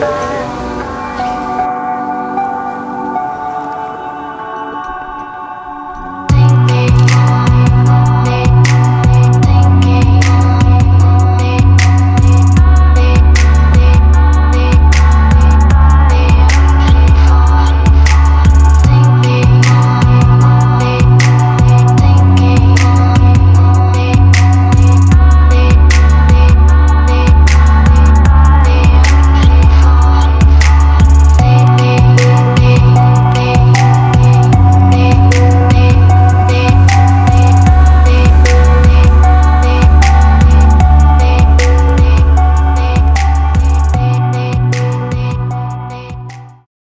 Bye.